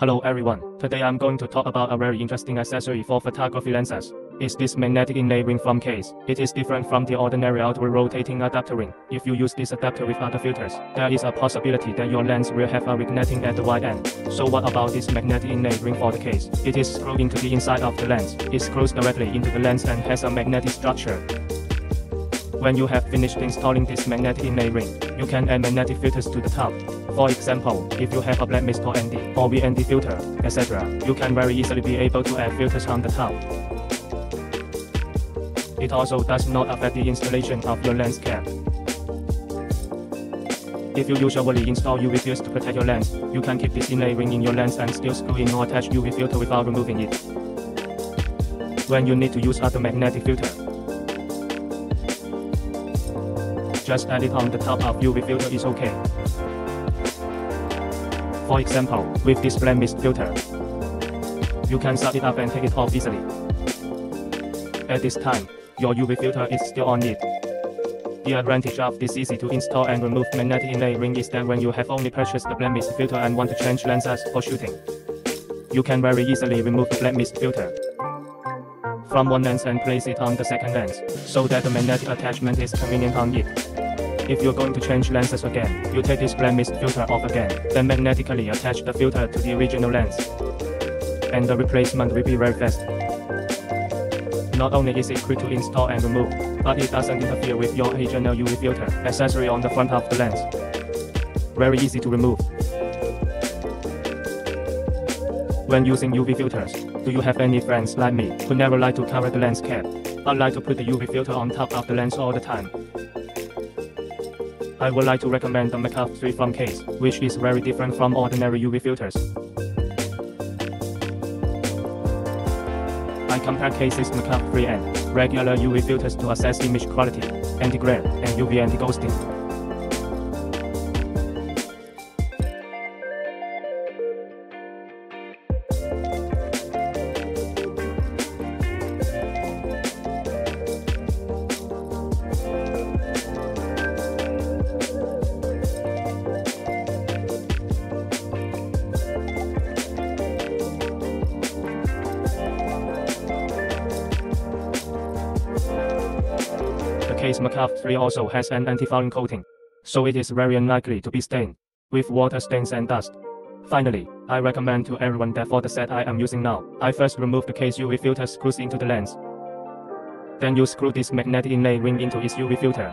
Hello everyone, today I'm going to talk about a very interesting accessory for photography lenses. It's this magnetic inlay ring from Kase. It is different from the ordinary outward rotating adapter ring. If you use this adapter with other filters, there is a possibility that your lens will have a magnetic at the wide end. So what about this magnetic inlay ring for the Kase? It is screwed into the inside of the lens. It screws directly into the lens and has a magnetic structure. When you have finished installing this magnetic inlay ring, you can add magnetic filters to the top. For example, if you have a black mist or ND or VND filter, etc., you can very easily be able to add filters on the top. It also does not affect the installation of your lens cap. If you usually install UV filters to protect your lens, you can keep this inlay ring in your lens and still screw in or attach UV filter without removing it. When you need to use other magnetic filter, just add it on the top of UV filter is okay. For example, with this black mist filter, you can set it up and take it off easily. At this time, your UV filter is still on it. The advantage of this easy to install and remove magnetic inlay ring is that when you have only purchased the black mist filter and want to change lenses for shooting, you can very easily remove the black mist filter from one lens and place it on the second lens, so that the magnetic attachment is convenient on it. If you're going to change lenses again, you take this black mist filter off again, then magnetically attach the filter to the original lens. And the replacement will be very fast. Not only is it quick to install and remove, but it doesn't interfere with your original UV filter accessory on the front of the lens. Very easy to remove. When using UV filters, do you have any friends like me who never like to cover the lens cap, but like to put the UV filter on top of the lens all the time? I would like to recommend the Makeup 3 film case, which is very different from ordinary UV filters. I compare Kase's Makeup 3 and regular UV filters to assess image quality, anti-glare, and UV anti-ghosting. Case Makeup 3 also has an anti-fouling coating, so it is very unlikely to be stained with water stains and dust. Finally, I recommend to everyone that for the set I am using now, I first remove the Kase UV filter screws into the lens. Then you screw this magnetic inlay ring into its UV filter.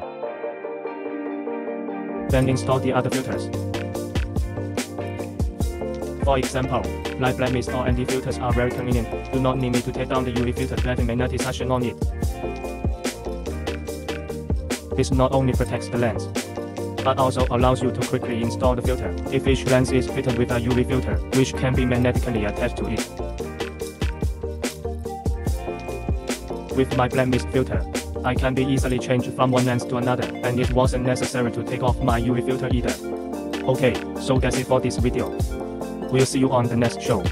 Then install the other filters. For example, light black mist or ND filters are very convenient, do not need me to take down the UV filter to have a magnetization on it. This not only protects the lens, but also allows you to quickly install the filter if each lens is fitted with a UV filter, which can be magnetically attached to it. With my black mist filter, I can be easily changed from one lens to another, and it wasn't necessary to take off my UV filter either. Okay, so that's it for this video. We'll see you on the next show.